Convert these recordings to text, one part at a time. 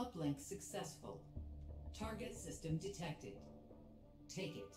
Uplink successful. Target system detected. Take it.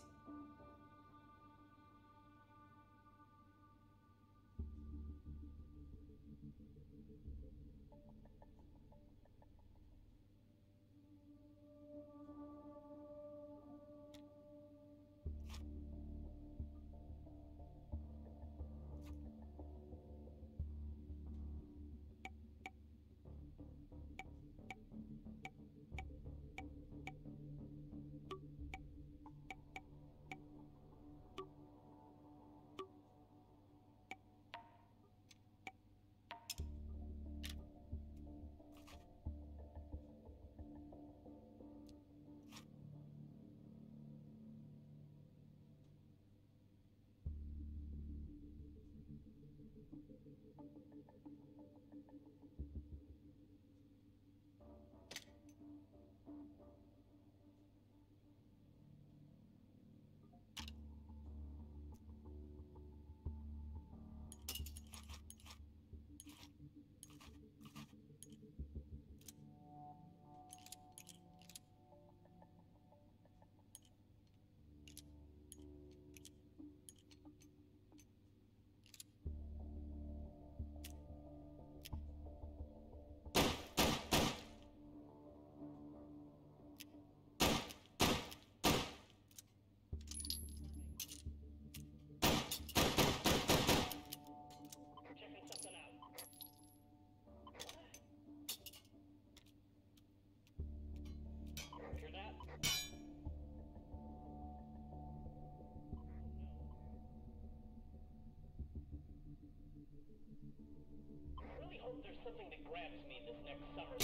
summer.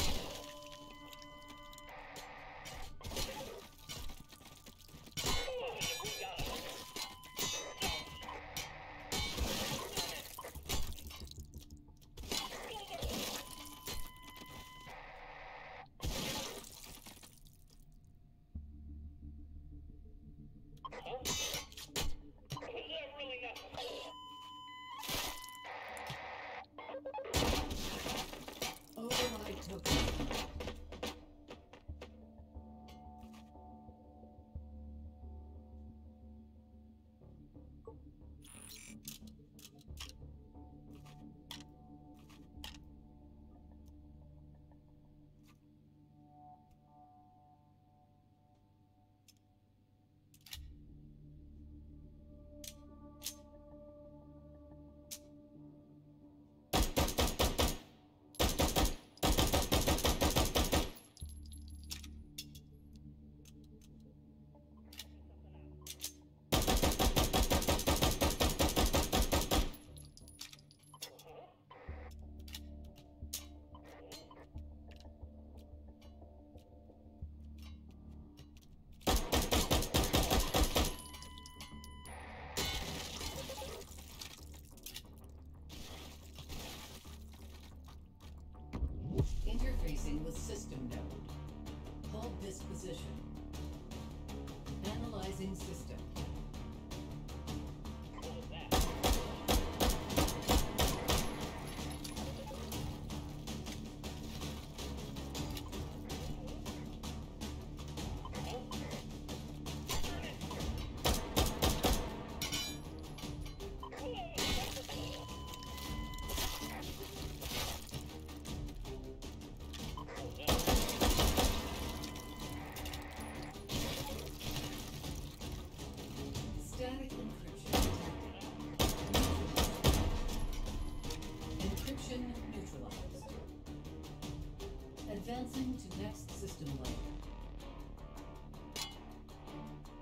disposition. Analyzing system. Advancing to next system level.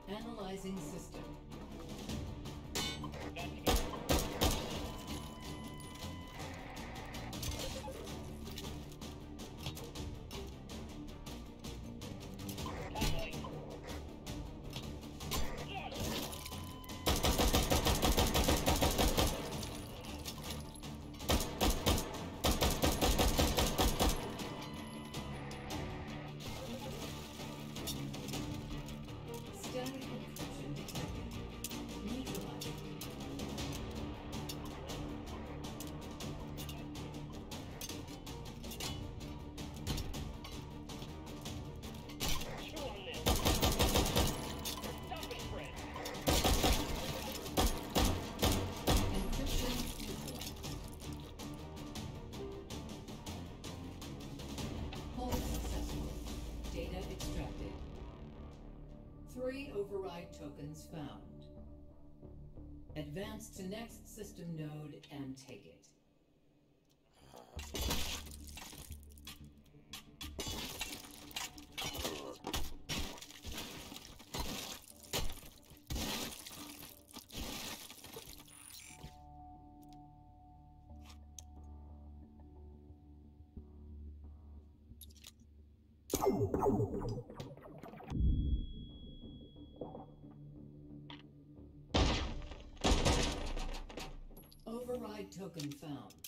Analyzing system. Override tokens found. Advance to next system node and take it. Token found.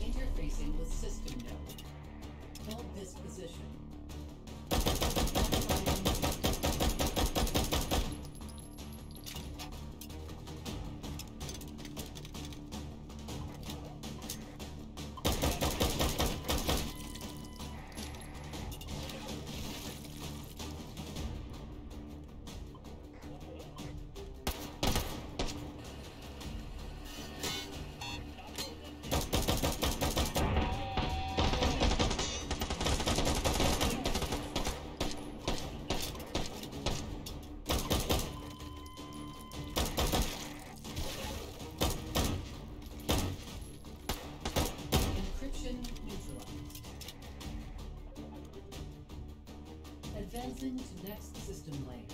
Interfacing with system node. Hold this position. Advancing to next system layer.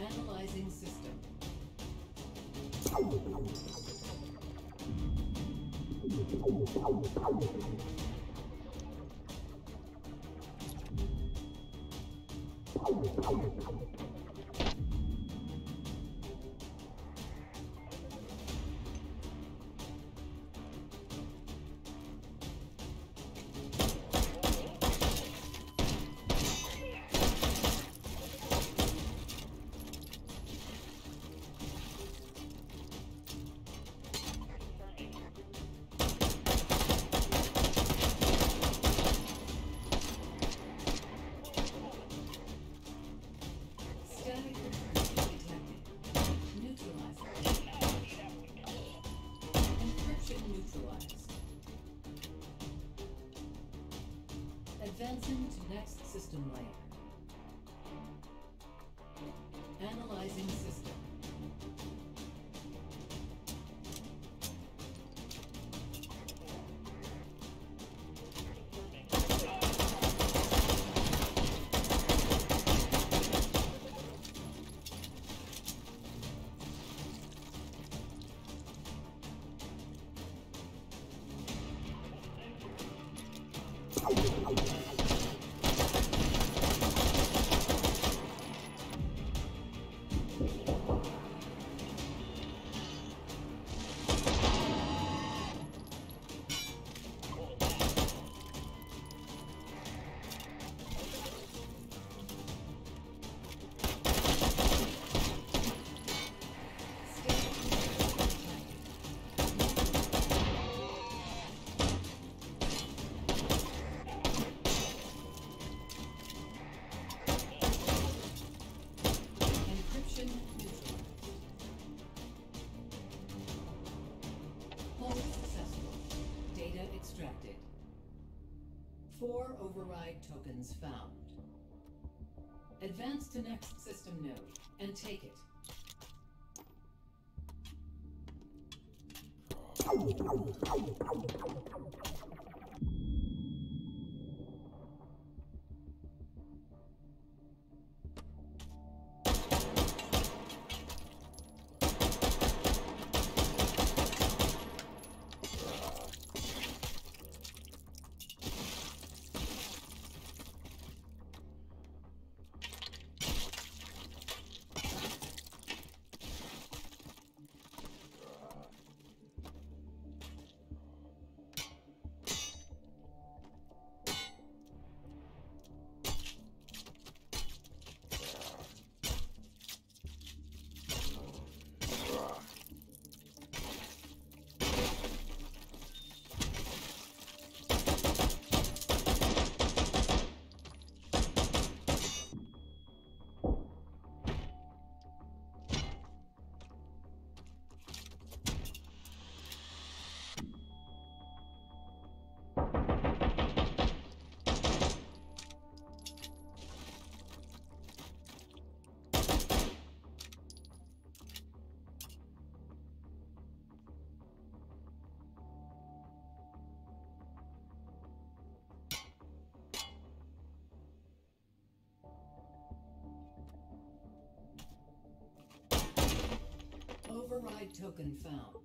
Analyzing system. System layer. Four override tokens found. Advance to next system node and take it. Override token found.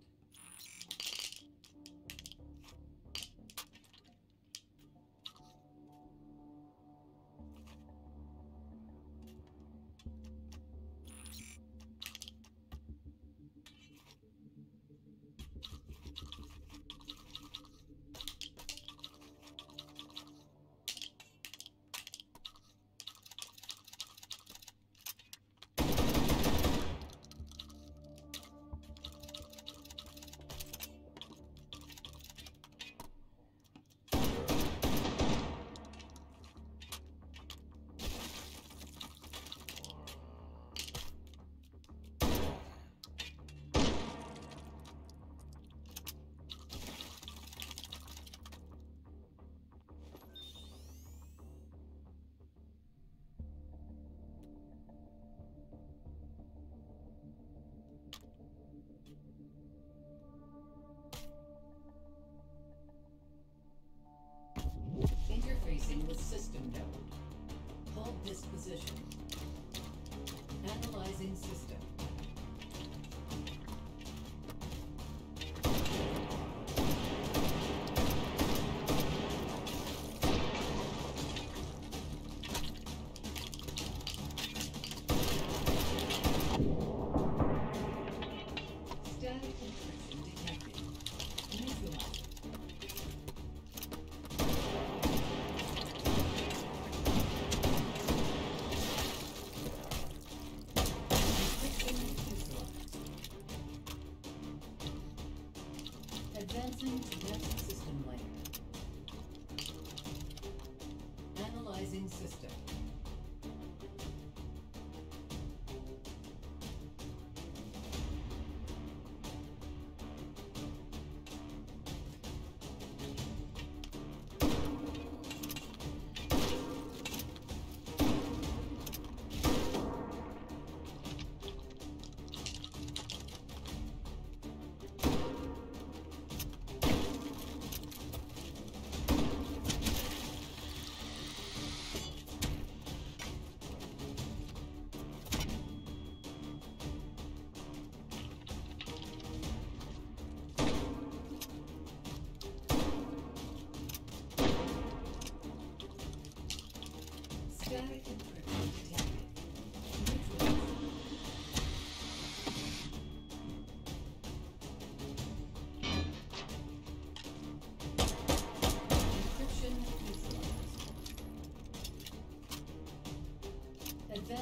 With system node. Hold this position. Analyzing system.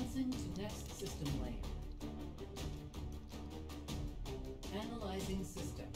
Advancing to next system layer. Analyzing system.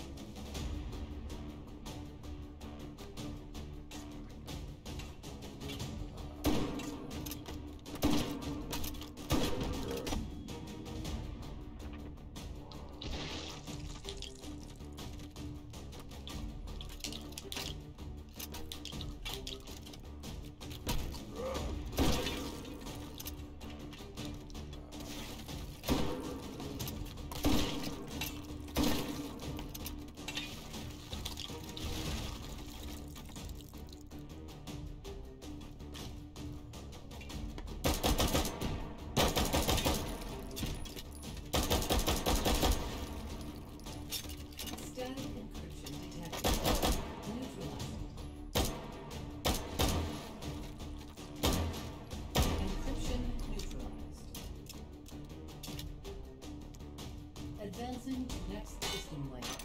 To next system lane.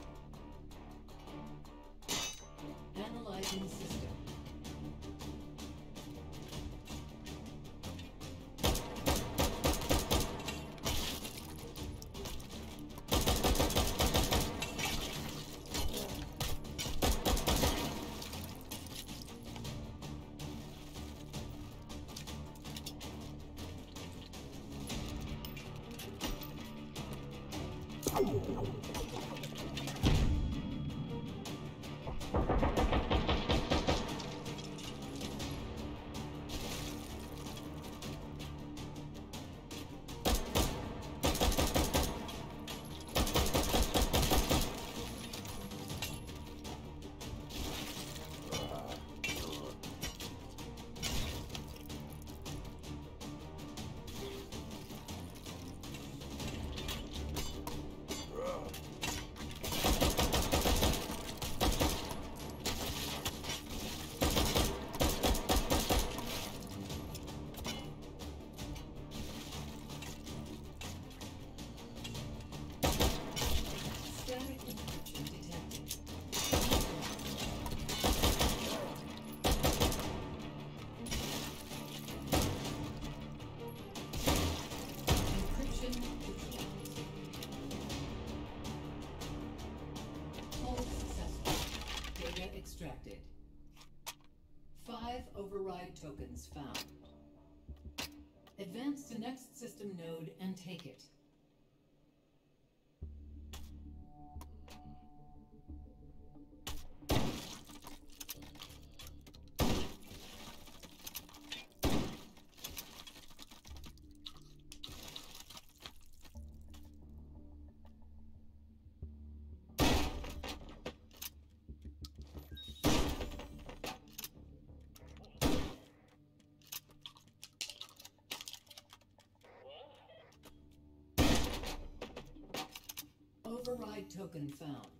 Extracted. Five override tokens found. Advance to next system node and take it. Token found.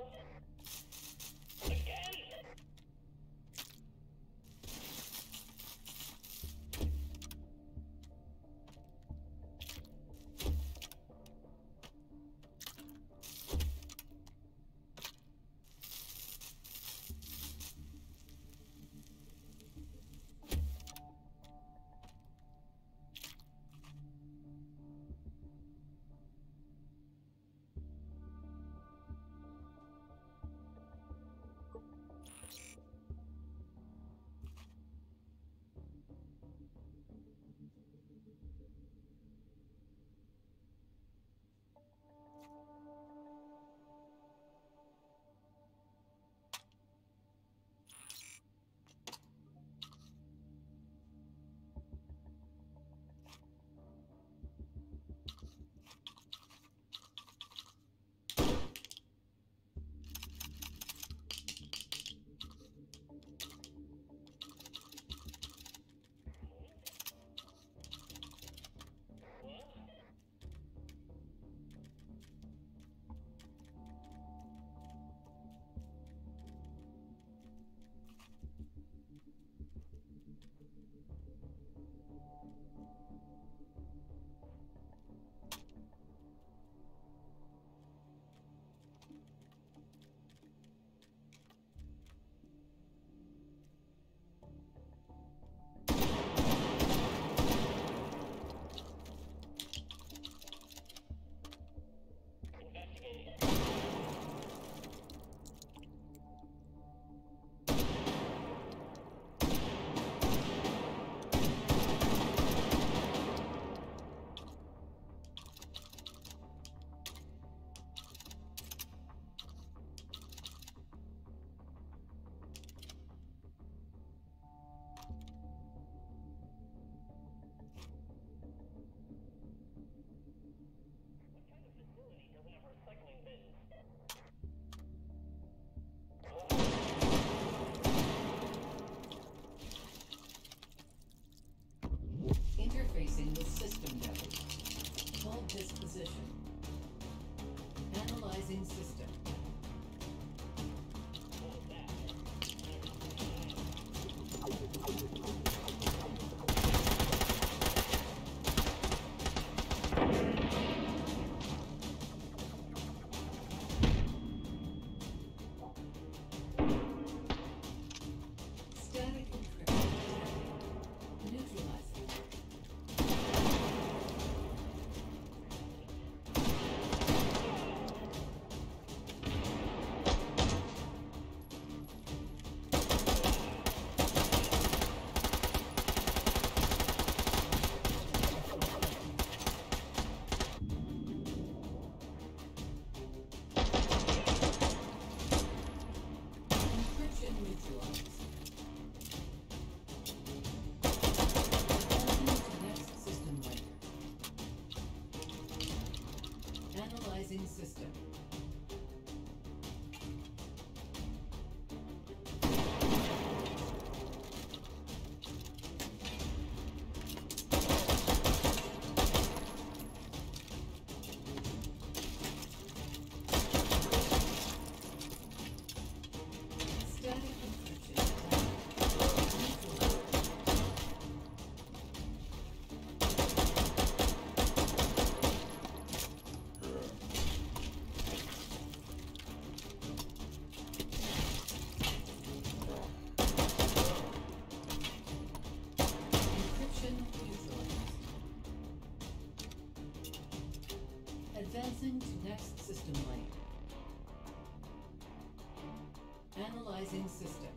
Analyzing system.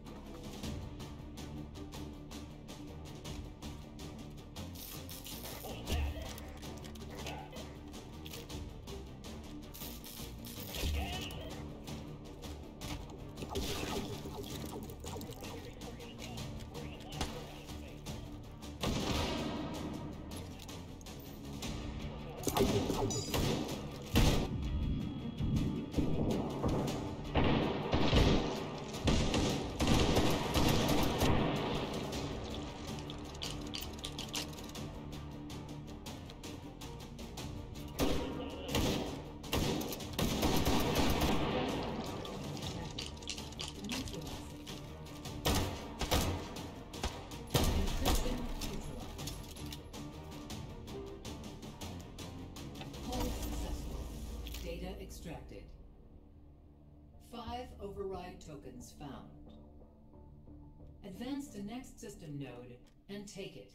Neutralizing. Extracted. Five override tokens found. Advance to next system node and take it.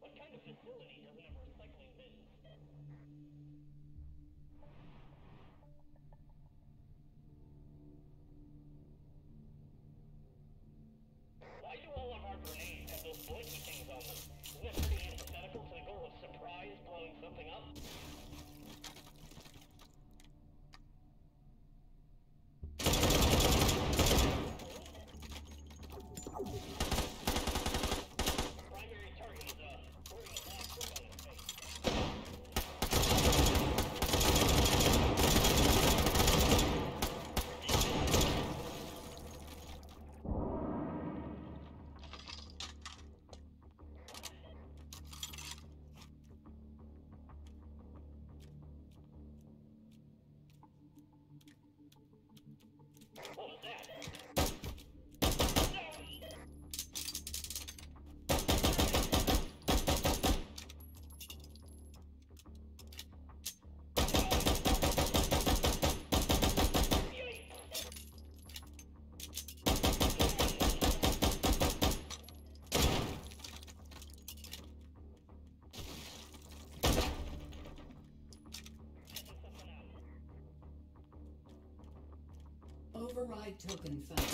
What kind of facility doesn't have recycling bins? Override token found.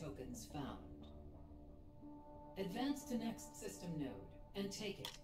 tokens found. Advance to next system node and take it.